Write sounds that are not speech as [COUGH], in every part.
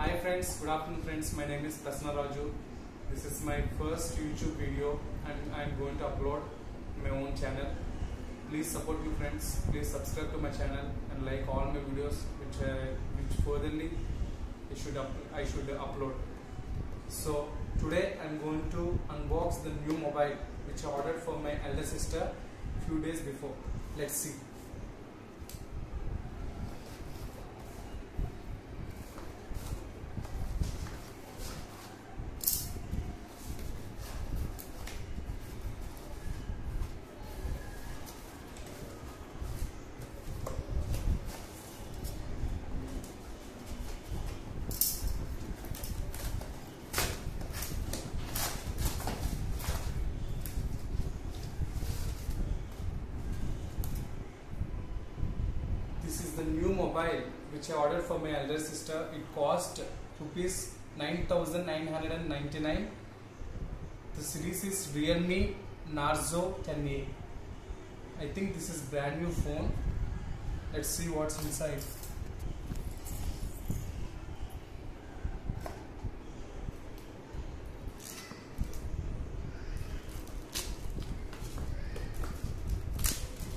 Hi friends, good afternoon friends. My name is Prasanna Raju. This is my first YouTube video and I am going to upload my own channel. Please support me friends. Please subscribe to my channel and like all my videos which I, which furtherly I should up, I should upload. So today I'm going to unbox the new mobile which I ordered for my elder sister few days before. Let's see. This is the new mobile which I ordered for my elder sister. It cost rupees 9999. The series is Realme Narzo 10A. I think this is brand new phone. Let's see what's inside.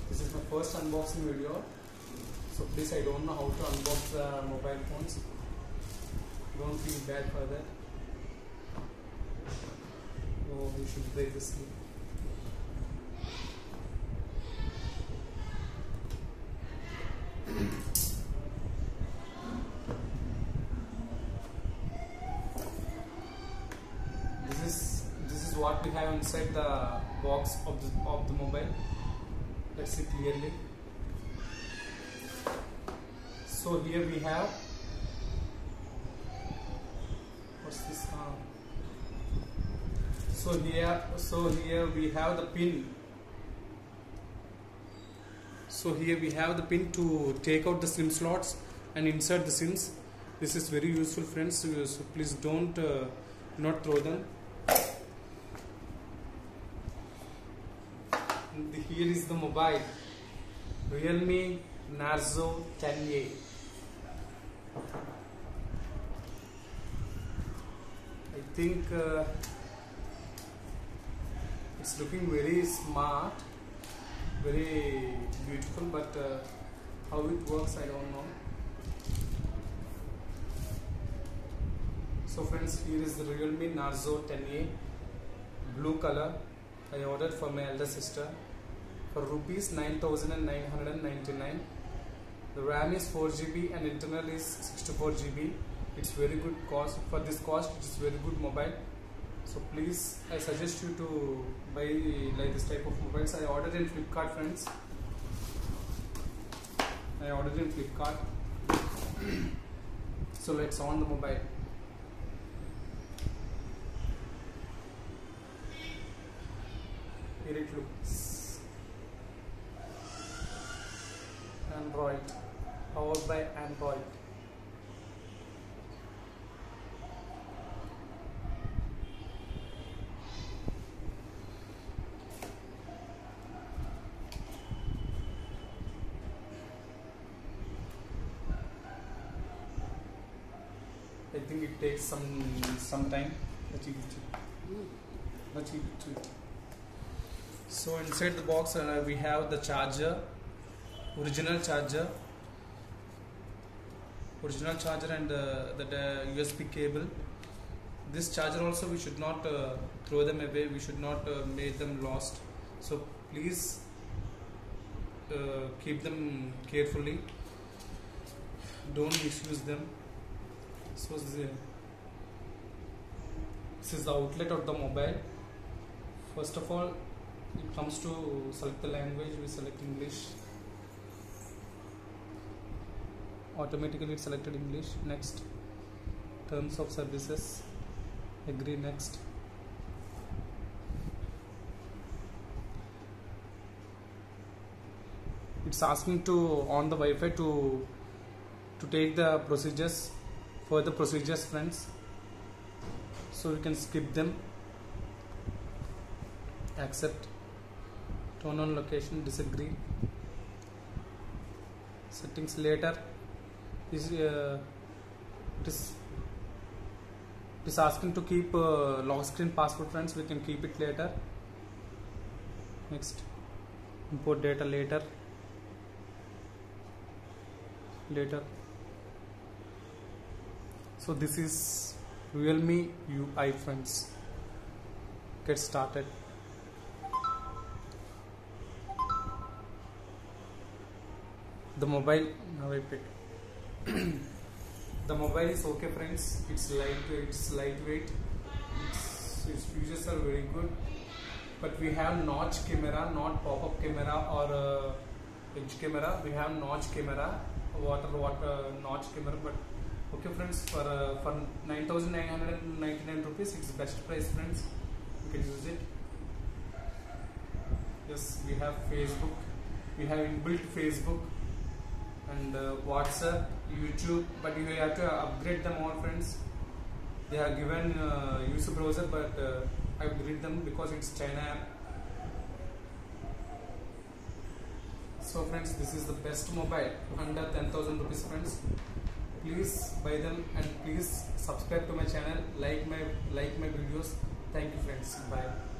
This is my first unboxing video. So please, I don't know how to unbox the mobile phones. Don't feel bad for that. Oh, we should break the sleep. this is this is what we have inside the box of the of the mobile. Let's see clearly. So here we have what's this? Uh, so here, so here we have the pin. So here we have the pin to take out the SIM slots and insert the SIMs. This is very useful, friends. So please don't uh, not throw them. Here is the mobile Realme Narzo 10A. Think uh, it's looking very smart, very beautiful, but uh, how it works, I don't know. So, friends, here is the Realme Narzo 10A, blue color. I ordered for my elder sister for rupees 9999. The RAM is 4 GB and internal is 64 GB. It's very good cost for this cost. It's very good mobile. So please, I suggest you to buy like this type of mobiles. I ordered in Flipkart, friends. I ordered in Flipkart. so let's on the mobile. Here it looks. Android, powered by Android. Think it takes some some time. So inside the box uh, we have the charger, original charger, original charger and uh, the, the USB cable. This charger also we should not uh, throw them away. We should not uh, make them lost. So please uh, keep them carefully. Don't misuse them. So this is the outlet of the mobile. First of all, it comes to select the language we select english. Automatically it selected english. Next. Terms of services. Agree next. It's asking to on the wi-fi to to take the procedures for the procedures friends. So we can skip them. Accept. Turn on location. Disagree. Settings later. Is uh, it is it is asking to keep uh, lock screen password friends. We can keep it later. Next. Import data later. Later so this is realme ui friends. Get started. The mobile now I pick. [CLEARS THROAT] The mobile is okay friends. It's light it's lightweight. It's, its features are very good. But we have notch camera not pop-up camera or uh, camera. We have notch camera water water notch camera but okay friends for uh, for 9999 rupees it's best price friends. You can use it. Yes we have facebook. We have inbuilt facebook and uh, whatsapp youtube but you have to upgrade them all friends. They are given uh, UC Browser but uh, i upgrade them because it's china app. So friends this is the best mobile under 10000 rupees friends please buy them and please subscribe to my channel like my like my videos. Thank you friends. Bye